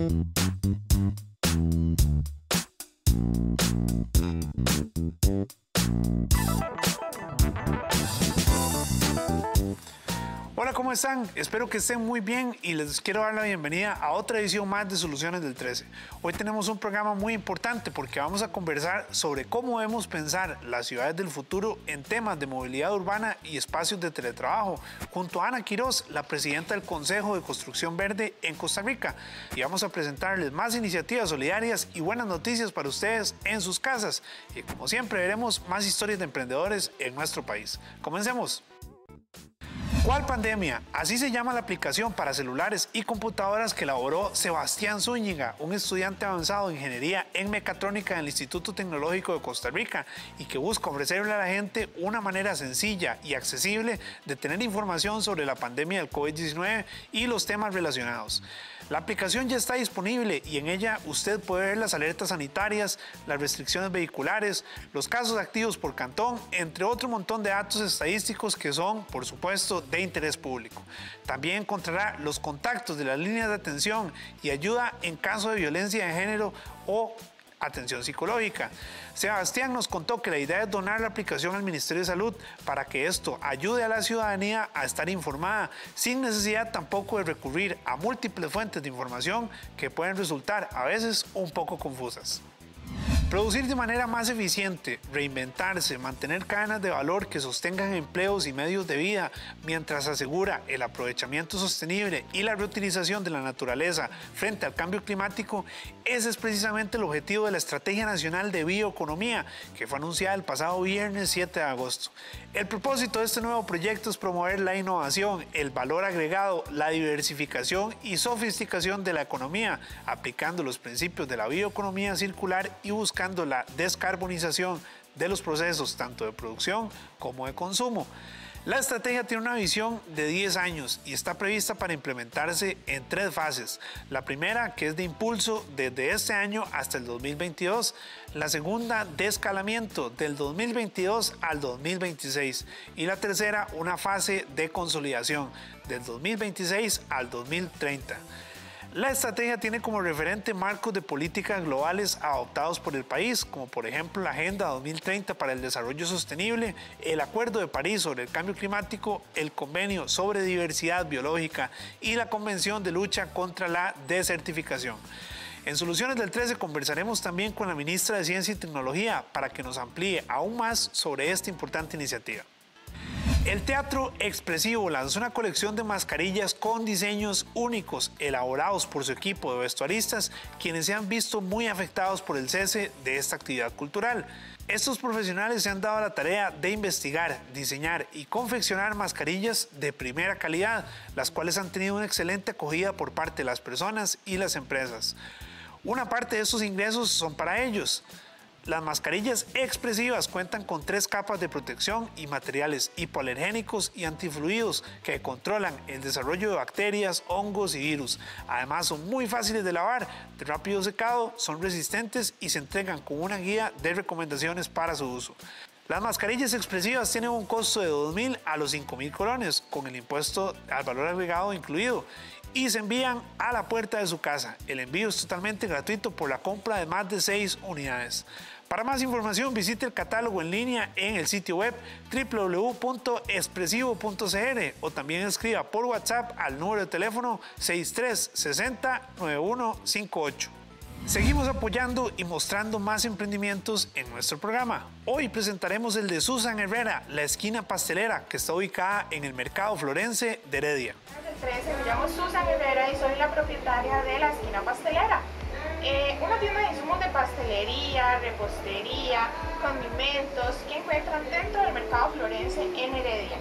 Hola, ¿cómo están? Espero que estén muy bien y les quiero dar la bienvenida a otra edición más de Soluciones del 13. Hoy tenemos un programa muy importante porque vamos a conversar sobre cómo debemos pensar las ciudades del futuro en temas de movilidad urbana y espacios de teletrabajo, junto a Ana Quiroz, la presidenta del Consejo de Construcción Verde en Costa Rica. Y vamos a presentarles más iniciativas solidarias y buenas noticias para ustedes en sus casas. Y como siempre, veremos más historias de emprendedores en nuestro país. Comencemos. ¿Cuál pandemia? Así se llama la aplicación para celulares y computadoras que elaboró Sebastián Zúñiga, un estudiante avanzado de ingeniería en mecatrónica en el Instituto Tecnológico de Costa Rica y que busca ofrecerle a la gente una manera sencilla y accesible de tener información sobre la pandemia del COVID-19 y los temas relacionados. La aplicación ya está disponible y en ella usted puede ver las alertas sanitarias, las restricciones vehiculares, los casos activos por cantón, entre otro montón de datos estadísticos que son, por supuesto, de interés público. También encontrará los contactos de las líneas de atención y ayuda en caso de violencia de género o atención psicológica. Sebastián nos contó que la idea es donar la aplicación al Ministerio de Salud para que esto ayude a la ciudadanía a estar informada, sin necesidad tampoco de recurrir a múltiples fuentes de información que pueden resultar a veces un poco confusas. Producir de manera más eficiente, reinventarse, mantener cadenas de valor que sostengan empleos y medios de vida mientras asegura el aprovechamiento sostenible y la reutilización de la naturaleza frente al cambio climático, ese es precisamente el objetivo de la Estrategia Nacional de Bioeconomía que fue anunciada el pasado viernes 7 de agosto. El propósito de este nuevo proyecto es promover la innovación, el valor agregado, la diversificación y sofisticación de la economía, aplicando los principios de la bioeconomía circular y buscando la descarbonización de los procesos tanto de producción como de consumo. La estrategia tiene una visión de 10 años y está prevista para implementarse en tres fases. La primera, que es de impulso desde este año hasta el 2022. La segunda, de escalamiento del 2022 al 2026. Y la tercera, una fase de consolidación del 2026 al 2030. La estrategia tiene como referente marcos de políticas globales adoptados por el país, como por ejemplo la Agenda 2030 para el Desarrollo Sostenible, el Acuerdo de París sobre el Cambio Climático, el Convenio sobre Diversidad Biológica y la Convención de Lucha contra la Desertificación. En Soluciones del 13 conversaremos también con la ministra de Ciencia y Tecnología para que nos amplíe aún más sobre esta importante iniciativa. El Teatro Expresivo lanzó una colección de mascarillas con diseños únicos elaborados por su equipo de vestuaristas, quienes se han visto muy afectados por el cese de esta actividad cultural. Estos profesionales se han dado la tarea de investigar, diseñar y confeccionar mascarillas de primera calidad, las cuales han tenido una excelente acogida por parte de las personas y las empresas. Una parte de esos ingresos son para ellos. Las mascarillas expresivas cuentan con tres capas de protección y materiales hipoalergénicos y antifluidos que controlan el desarrollo de bacterias, hongos y virus. Además son muy fáciles de lavar, de rápido secado, son resistentes y se entregan con una guía de recomendaciones para su uso. Las mascarillas expresivas tienen un costo de 2.000 a los 5.000 colones, con el impuesto al valor agregado incluido, y se envían a la puerta de su casa. El envío es totalmente gratuito por la compra de más de 6 unidades. Para más información visite el catálogo en línea en el sitio web www.expresivo.cr o también escriba por WhatsApp al número de teléfono 6360 9158. Seguimos apoyando y mostrando más emprendimientos en nuestro programa. Hoy presentaremos el de Susan Herrera, la esquina pastelera, que está ubicada en el mercado florense de Heredia. Me llamo Susan Herrera y soy la propietaria de la esquina pastelera. Eh, una tienda de insumos de pastelería, repostería, condimentos que encuentran dentro del mercado florense en Heredia.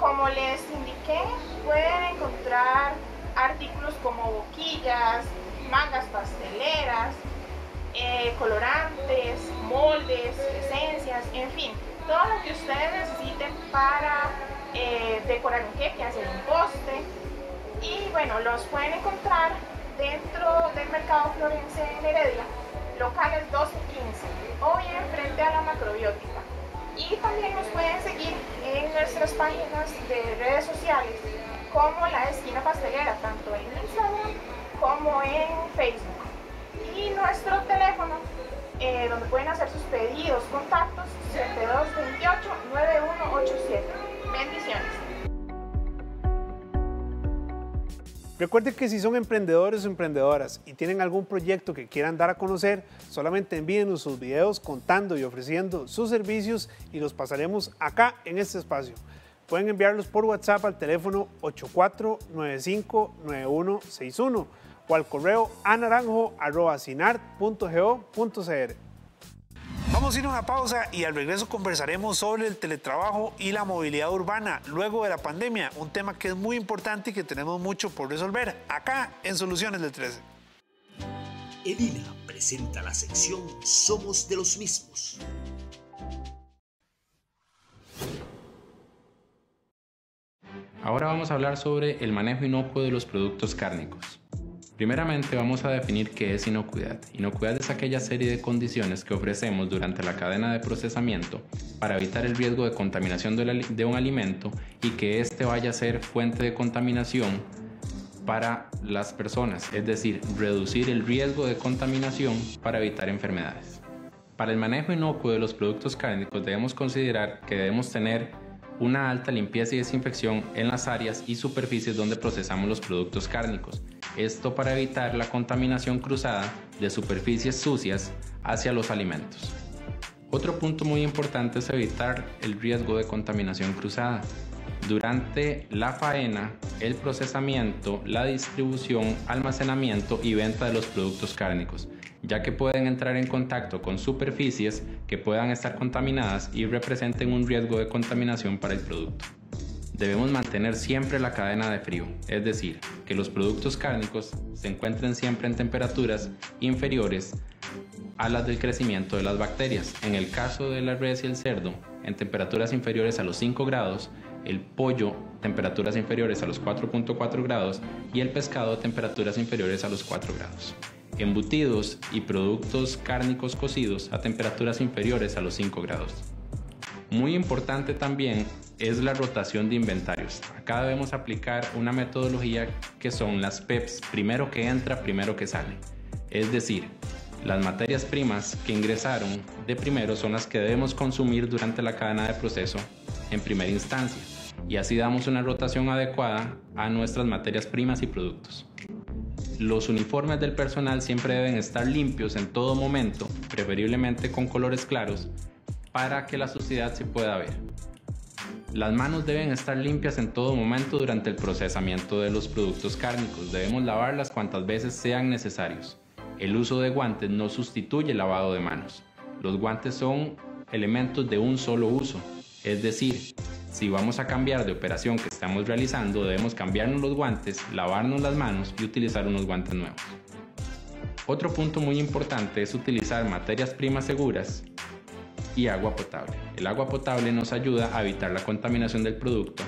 Como les indiqué, pueden encontrar artículos como boquillas, mangas pasteleras, eh, colorantes, moldes, esencias, en fin, todo lo que ustedes necesiten para eh, decorar un queque, hacer un poste. Y bueno, los pueden encontrar dentro del mercado Florense en Heredia, locales 12 y 15, o bien frente a la macrobiótica. Y también nos pueden seguir en nuestras páginas de redes sociales como la esquina pastelera, tanto en Instagram como en Facebook. Y nuestro teléfono, eh, donde pueden hacer sus pedidos, contactos, 7228-9187. Recuerden que si son emprendedores o emprendedoras y tienen algún proyecto que quieran dar a conocer, solamente envíenos sus videos contando y ofreciendo sus servicios y los pasaremos acá en este espacio. Pueden enviarlos por WhatsApp al teléfono 84959161 o al correo anaranjo.cinart.go.cr. Vamos a ir a una pausa y al regreso conversaremos sobre el teletrabajo y la movilidad urbana luego de la pandemia, un tema que es muy importante y que tenemos mucho por resolver acá en Soluciones del 13. Edina presenta la sección Somos de los mismos. Ahora vamos a hablar sobre el manejo inocuo de los productos cárnicos. Primeramente vamos a definir qué es inocuidad. Inocuidad es aquella serie de condiciones que ofrecemos durante la cadena de procesamiento para evitar el riesgo de contaminación de un alimento y que éste vaya a ser fuente de contaminación para las personas, es decir, reducir el riesgo de contaminación para evitar enfermedades. Para el manejo inocuo de los productos cárnicos debemos considerar que debemos tener una alta limpieza y desinfección en las áreas y superficies donde procesamos los productos cárnicos. Esto para evitar la contaminación cruzada de superficies sucias hacia los alimentos. Otro punto muy importante es evitar el riesgo de contaminación cruzada. Durante la faena, el procesamiento, la distribución, almacenamiento y venta de los productos cárnicos ya que pueden entrar en contacto con superficies que puedan estar contaminadas y representen un riesgo de contaminación para el producto. Debemos mantener siempre la cadena de frío, es decir, que los productos cárnicos se encuentren siempre en temperaturas inferiores a las del crecimiento de las bacterias. En el caso de la res y el cerdo, en temperaturas inferiores a los 5 grados, el pollo temperaturas inferiores a los 4.4 grados y el pescado temperaturas inferiores a los 4 grados embutidos y productos cárnicos cocidos a temperaturas inferiores a los 5 grados. Muy importante también es la rotación de inventarios. Acá debemos aplicar una metodología que son las PEPs, primero que entra, primero que sale. Es decir, las materias primas que ingresaron de primero son las que debemos consumir durante la cadena de proceso en primera instancia y así damos una rotación adecuada a nuestras materias primas y productos. Los uniformes del personal siempre deben estar limpios en todo momento, preferiblemente con colores claros, para que la suciedad se pueda ver. Las manos deben estar limpias en todo momento durante el procesamiento de los productos cárnicos. Debemos lavarlas cuantas veces sean necesarios. El uso de guantes no sustituye el lavado de manos. Los guantes son elementos de un solo uso, es decir, si vamos a cambiar de operación que estamos realizando, debemos cambiarnos los guantes, lavarnos las manos y utilizar unos guantes nuevos. Otro punto muy importante es utilizar materias primas seguras y agua potable. El agua potable nos ayuda a evitar la contaminación del producto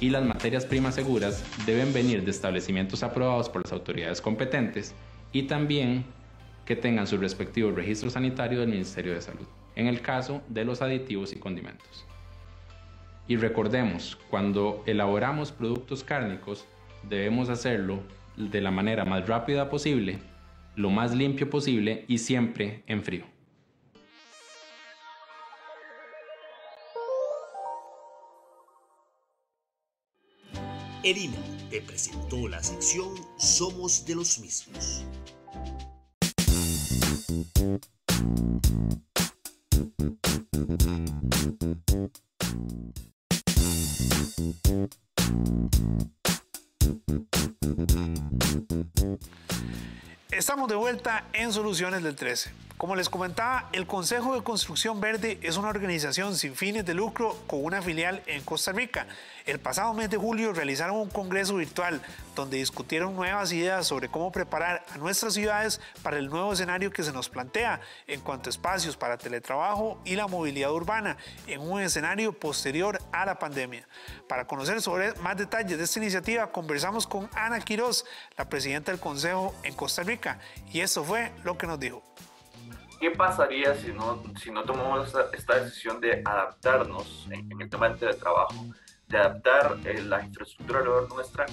y las materias primas seguras deben venir de establecimientos aprobados por las autoridades competentes y también que tengan su respectivo registro sanitario del Ministerio de Salud, en el caso de los aditivos y condimentos. Y recordemos, cuando elaboramos productos cárnicos, debemos hacerlo de la manera más rápida posible, lo más limpio posible y siempre en frío. Erina te presentó la sección Somos de los mismos. Estamos de vuelta en Soluciones del 13. Como les comentaba, el Consejo de Construcción Verde es una organización sin fines de lucro con una filial en Costa Rica. El pasado mes de julio realizaron un congreso virtual donde discutieron nuevas ideas sobre cómo preparar a nuestras ciudades para el nuevo escenario que se nos plantea en cuanto a espacios para teletrabajo y la movilidad urbana en un escenario posterior a la pandemia. Para conocer sobre más detalles de esta iniciativa, conversamos con Ana Quiroz, la presidenta del Consejo en Costa Rica, y esto fue lo que nos dijo. ¿Qué pasaría si no, si no tomamos esta, decisión de adaptarnos en, el tema del teletrabajo, de adaptar eh, la infraestructura alrededor nuestra?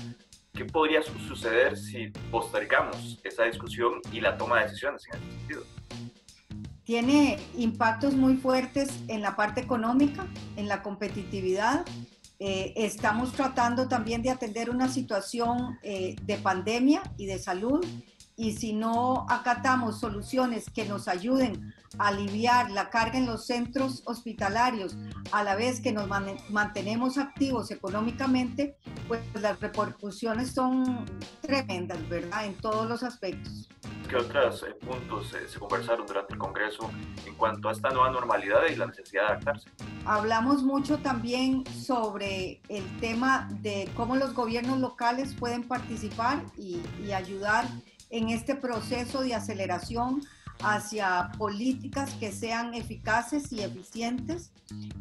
¿Qué podría suceder si postergamos esa discusión y la toma de decisiones en ese sentido? Tiene impactos muy fuertes en la parte económica, en la competitividad. Eh, estamos tratando también de atender una situación eh, de pandemia y de salud y si no acatamos soluciones que nos ayuden a aliviar la carga en los centros hospitalarios, a la vez que nos mantenemos activos económicamente, pues las repercusiones son tremendas, ¿verdad? En todos los aspectos. ¿Qué otros eh, puntos se conversaron durante el Congreso en cuanto a esta nueva normalidad y la necesidad de adaptarse? Hablamos mucho también sobre el tema de cómo los gobiernos locales pueden participar y, y ayudar en este proceso de aceleración hacia políticas que sean eficaces y eficientes.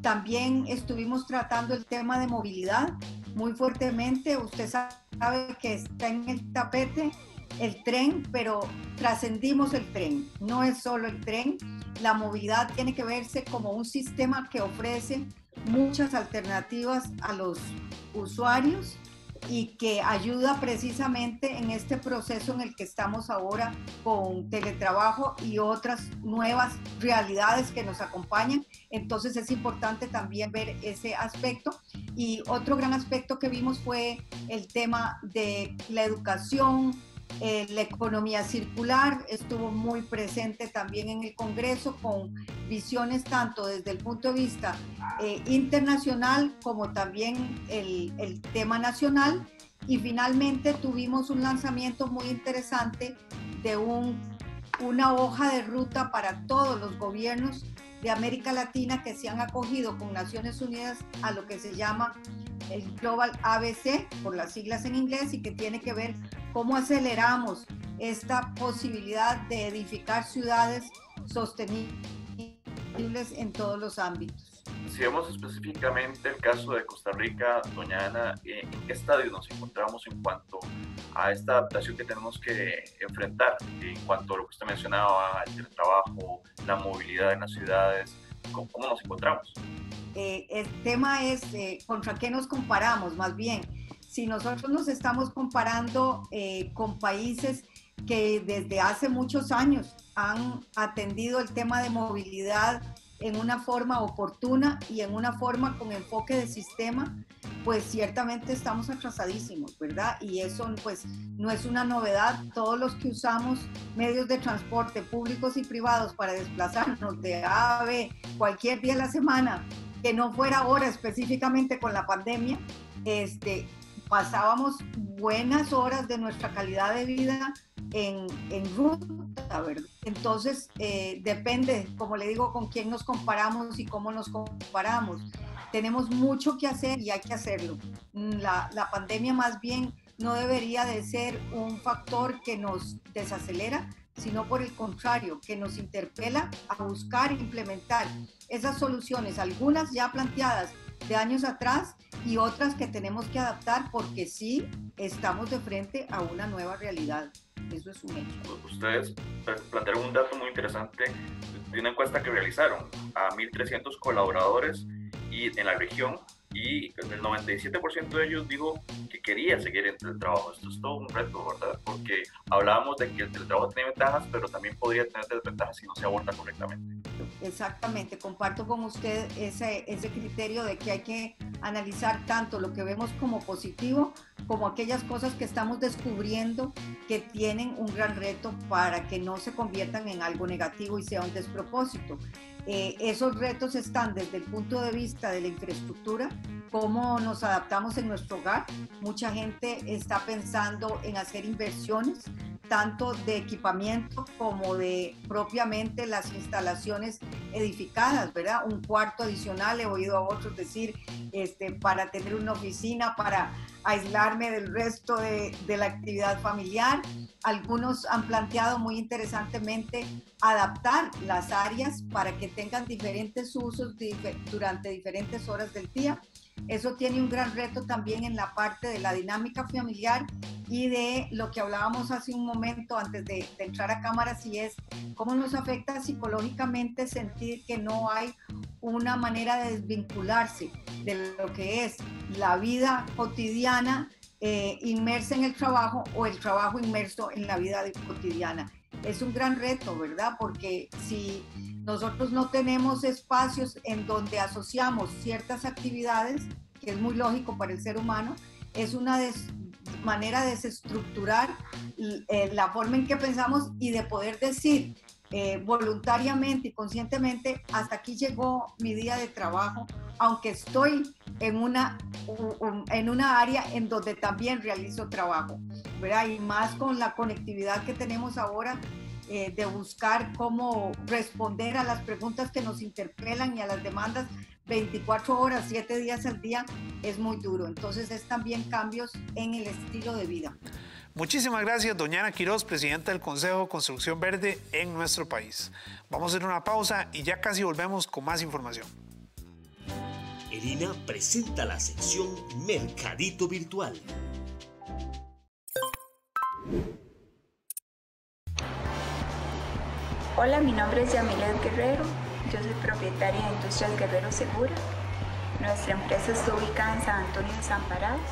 También estuvimos tratando el tema de movilidad muy fuertemente. Usted sabe que está en el tapete el tren, pero trascendimos el tren. No es solo el tren. La movilidad tiene que verse como un sistema que ofrece muchas alternativas a los usuarios y que ayuda precisamente en este proceso en el que estamos ahora con teletrabajo y otras nuevas realidades que nos acompañan. Entonces es importante también ver ese aspecto. Y otro gran aspecto que vimos fue el tema de la educación, eh, la economía circular estuvo muy presente también en el Congreso con visiones tanto desde el punto de vista eh, internacional como también el, el, tema nacional. Y finalmente tuvimos un lanzamiento muy interesante de un, una hoja de ruta para todos los gobiernos de América Latina que se han acogido con Naciones Unidas a lo que se llama el Global ABC, por las siglas en inglés, y que tiene que ver cómo aceleramos esta posibilidad de edificar ciudades sostenibles en todos los ámbitos. Si vemos específicamente el caso de Costa Rica, doña Ana, ¿en qué estadio nos encontramos en cuanto a esta adaptación que tenemos que enfrentar? En cuanto a lo que usted mencionaba, el trabajo, la movilidad en las ciudades, ¿cómo, nos encontramos? Eh, el tema es eh, contra qué nos comparamos, más bien. Si nosotros nos estamos comparando eh, con países que desde hace muchos años han atendido el tema de movilidad en una forma oportuna y en una forma con enfoque de sistema, pues ciertamente estamos atrasadísimos, ¿verdad? Y eso pues no es una novedad. Todos los que usamos medios de transporte públicos y privados para desplazarnos de A a B cualquier día de la semana, que no fuera ahora específicamente con la pandemia, este, pasábamos buenas horas de nuestra calidad de vida en, en ruta, ¿verdad? Entonces, eh, depende, como le digo, con quién nos comparamos y cómo nos comparamos. Tenemos mucho que hacer y hay que hacerlo. La, la pandemia más bien no debería de ser un factor que nos desacelera, sino por el contrario, que nos interpela a buscar e implementar esas soluciones, algunas ya planteadas de años atrás y otras que tenemos que adaptar porque sí estamos de frente a una nueva realidad. Eso es un hecho. Ustedes plantearon un dato muy interesante de una encuesta que realizaron a 1.300 colaboradores y en la región y el 97% de ellos dijo que quería seguir en el trabajo. Esto es todo un reto, ¿verdad? Porque hablábamos de que el teletrabajo tiene ventajas, pero también podría tener desventajas si no se aborda correctamente. Exactamente, comparto con usted ese, ese criterio de que hay que analizar tanto lo que vemos como positivo como aquellas cosas que estamos descubriendo que tienen un gran reto para que no se conviertan en algo negativo y sea un despropósito. Eh, esos retos están desde el punto de vista de la infraestructura, cómo nos adaptamos en nuestro hogar. Mucha gente está pensando en hacer inversiones, tanto de equipamiento como de propiamente las instalaciones edificadas, ¿verdad? Un cuarto adicional, he oído a otros decir, este, para tener una oficina, para aislarme del resto de, de, la actividad familiar. Algunos han planteado muy interesantemente adaptar las áreas para que tengan diferentes usos durante diferentes horas del día. Eso tiene un gran reto también en la parte de la dinámica familiar y de lo que hablábamos hace un momento antes de, de entrar a cámara, si es cómo nos afecta psicológicamente sentir que no hay una manera de desvincularse de lo que es la vida cotidiana eh, inmersa en el trabajo o el trabajo inmerso en la vida cotidiana. Es un gran reto, ¿verdad? Porque si nosotros no tenemos espacios en donde asociamos ciertas actividades, que es muy lógico para el ser humano, es una manera de desestructurar eh, la forma en que pensamos y de poder decir eh, voluntariamente y conscientemente, hasta aquí llegó mi día de trabajo, aunque estoy en una, en una área en donde también realizo trabajo, ¿verdad? Y más con la conectividad que tenemos ahora, eh, de buscar cómo responder a las preguntas que nos interpelan y a las demandas 24 horas, 7 días al día, es muy duro. Entonces es también cambios en el estilo de vida. Muchísimas gracias, doña Ana Quiroz, presidenta del Consejo de Construcción Verde en nuestro país. Vamos a hacer una pausa y ya casi volvemos con más información. Elina presenta la sección Mercadito Virtual. Hola, mi nombre es Yamilet Guerrero. Yo soy propietaria de Industrias Guerrero Segura. Nuestra empresa está ubicada en San Antonio de Desamparados.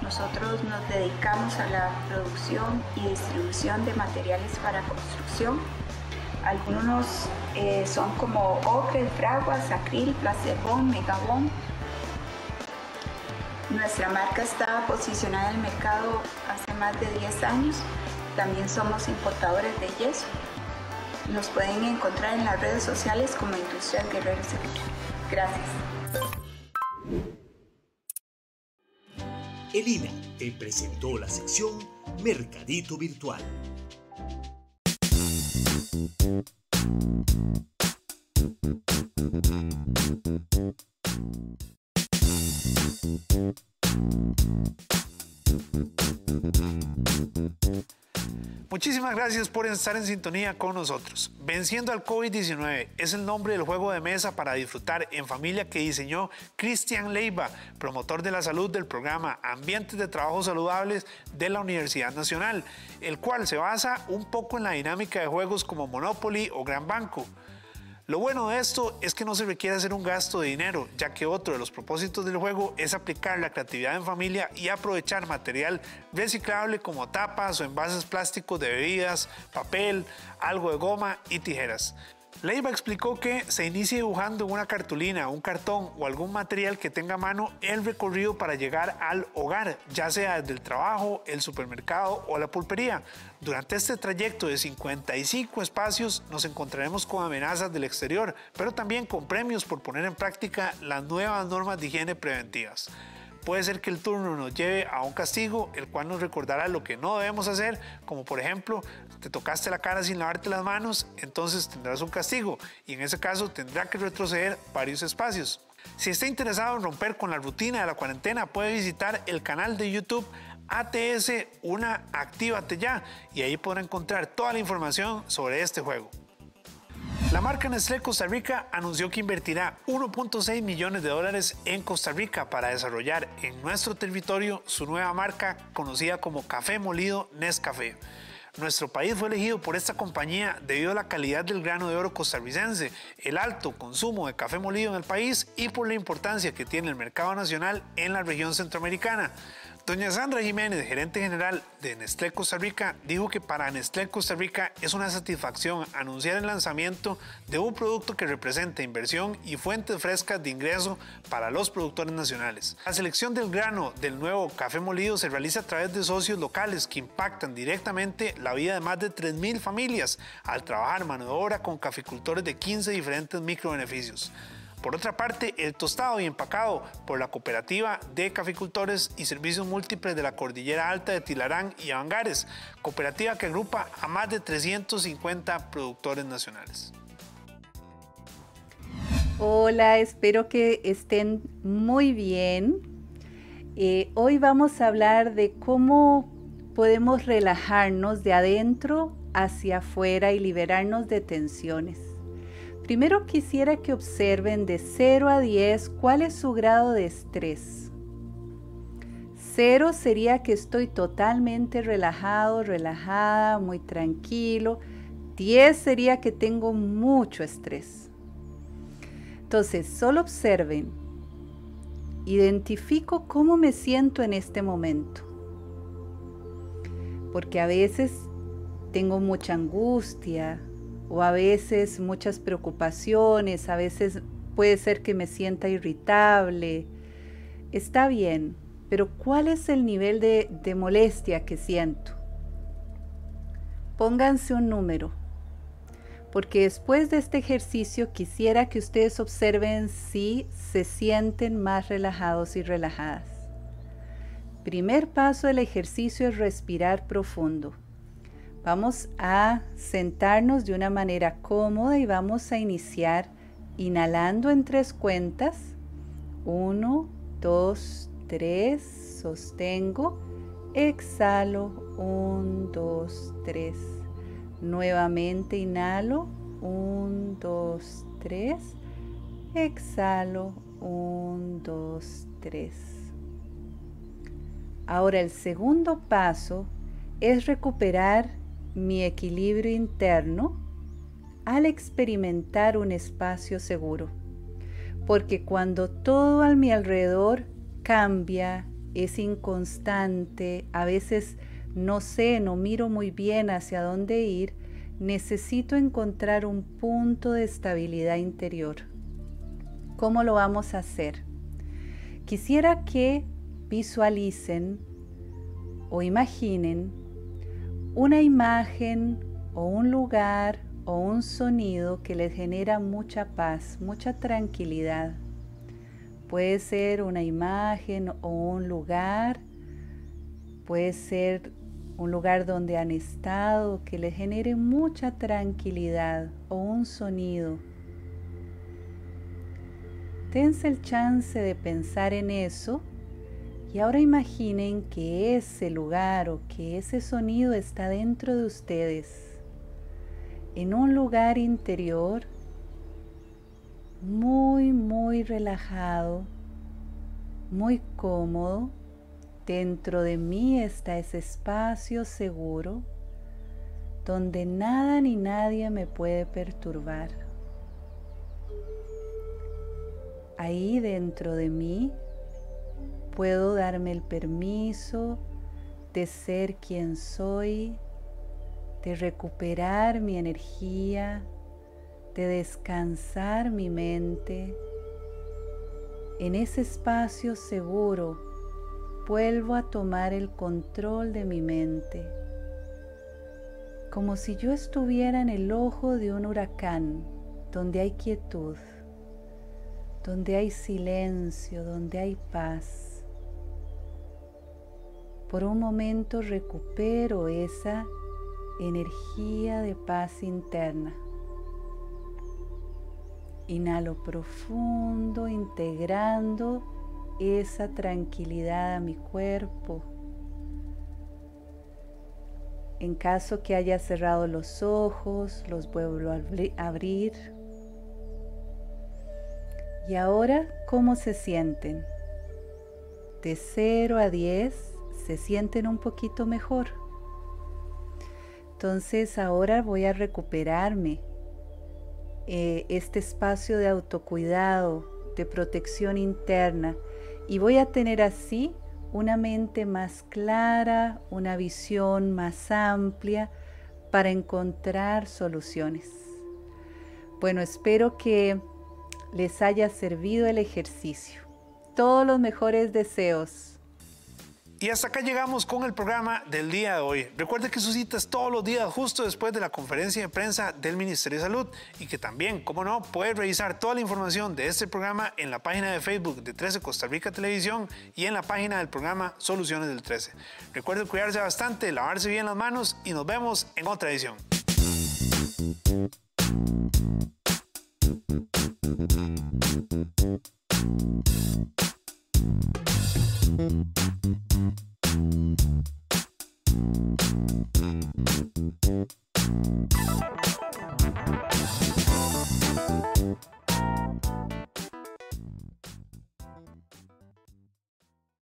Nosotros nos dedicamos a la producción y distribución de materiales para construcción. Algunos eh, son como ocre, fraguas, acril, plasterbón, megabón. Nuestra marca está posicionada en el mercado hace más de 10 años. También somos importadores de yeso. Nos pueden encontrar en las redes sociales como Industrial Guerrero Seguro. Gracias. Elina te presentó la sección Mercadito Virtual. Muchísimas gracias por estar en sintonía con nosotros. Venciendo al COVID-19 es el nombre del juego de mesa para disfrutar en familia que diseñó Cristian Leiva, promotor de la salud del programa Ambientes de Trabajo Saludables de la Universidad Nacional, el cual se basa un poco en la dinámica de juegos como Monopoly o Gran Banco. Lo bueno de esto es que no se requiere hacer un gasto de dinero, ya que otro de los propósitos del juego es aplicar la creatividad en familia y aprovechar material reciclable como tapas o envases plásticos de bebidas, papel, algo de goma y tijeras. Leiva explicó que se inicia dibujando en una cartulina, un cartón o algún material que tenga a mano el recorrido para llegar al hogar, ya sea desde el trabajo, el supermercado o la pulpería. Durante este trayecto de 55 espacios nos encontraremos con amenazas del exterior, pero también con premios por poner en práctica las nuevas normas de higiene preventivas puede ser que el turno nos lleve a un castigo, el cual nos recordará lo que no debemos hacer, como por ejemplo, te tocaste la cara sin lavarte las manos, entonces tendrás un castigo y en ese caso tendrá que retroceder varios espacios. Si está interesado en romper con la rutina de la cuarentena, puede visitar el canal de YouTube ATS Una Actívate Ya y ahí podrá encontrar toda la información sobre este juego. La marca Nestlé Costa Rica anunció que invertirá 1.6 millones de dólares en Costa Rica para desarrollar en nuestro territorio su nueva marca conocida como Café Molido Nescafé. Nuestro país fue elegido por esta compañía debido a la calidad del grano de oro costarricense, el alto consumo de café molido en el país y por la importancia que tiene el mercado nacional en la región centroamericana. Doña Sandra Jiménez, gerente general de Nestlé Costa Rica, dijo que para Nestlé Costa Rica es una satisfacción anunciar el lanzamiento de un producto que representa inversión y fuentes frescas de ingreso para los productores nacionales. La selección del grano del nuevo café molido se realiza a través de socios locales que impactan directamente la vida de más de 3.000 familias al trabajar mano de obra con caficultores de 15 diferentes microbeneficios. Por otra parte, el tostado y empacado por la Cooperativa de Caficultores y Servicios Múltiples de la Cordillera Alta de Tilarán y Avangares, cooperativa que agrupa a más de 350 productores nacionales. Hola, espero que estén muy bien. Eh, hoy vamos a hablar de cómo podemos relajarnos de adentro hacia afuera y liberarnos de tensiones. Primero quisiera que observen de 0 a 10 cuál es su grado de estrés. 0 sería que estoy totalmente relajado, relajada, muy tranquilo. 10 sería que tengo mucho estrés. Entonces, solo observen. Identifico cómo me siento en este momento. Porque a veces tengo mucha angustia o a veces muchas preocupaciones, a veces puede ser que me sienta irritable. Está bien, pero ¿cuál es el nivel de, de molestia que siento? Pónganse un número, porque después de este ejercicio quisiera que ustedes observen si se sienten más relajados y relajadas. Primer paso del ejercicio es respirar profundo. Vamos a sentarnos de una manera cómoda y vamos a iniciar inhalando en tres cuentas. Uno, dos, tres. Sostengo. Exhalo. Un, dos, tres. Nuevamente inhalo. Un, dos, tres. Exhalo. Un, dos, tres. Ahora el segundo paso es recuperar mi equilibrio interno al experimentar un espacio seguro. Porque cuando todo a mi alrededor cambia, es inconstante, a veces no sé, no miro muy bien hacia dónde ir, necesito encontrar un punto de estabilidad interior. ¿Cómo lo vamos a hacer? Quisiera que visualicen o imaginen una imagen o un lugar o un sonido que les genera mucha paz, mucha tranquilidad. Puede ser una imagen o un lugar, puede ser un lugar donde han estado que les genere mucha tranquilidad o un sonido. Tense el chance de pensar en eso y ahora imaginen que ese lugar o que ese sonido está dentro de ustedes, en un lugar interior muy, muy relajado, muy cómodo. Dentro de mí está ese espacio seguro donde nada ni nadie me puede perturbar. Ahí dentro de mí Puedo darme el permiso de ser quien soy, de recuperar mi energía, de descansar mi mente. En ese espacio seguro vuelvo a tomar el control de mi mente, como si yo estuviera en el ojo de un huracán donde hay quietud, donde hay silencio, donde hay paz por un momento recupero esa energía de paz interna. Inhalo profundo, integrando esa tranquilidad a mi cuerpo. En caso que haya cerrado los ojos, los vuelvo a abrir. Y ahora, ¿cómo se sienten? De 0 a 10, se sienten un poquito mejor. Entonces ahora voy a recuperarme eh, este espacio de autocuidado, de protección interna y voy a tener así una mente más clara, una visión más amplia para encontrar soluciones. Bueno, espero que les haya servido el ejercicio. Todos los mejores deseos. Y hasta acá llegamos con el programa del día de hoy. Recuerde que su cita es todos los días justo después de la conferencia de prensa del Ministerio de Salud y que también, como no, puede revisar toda la información de este programa en la página de Facebook de 13 Costa Rica Televisión y en la página del programa Soluciones del 13. Recuerde cuidarse bastante, lavarse bien las manos y nos vemos en otra edición. Thank you.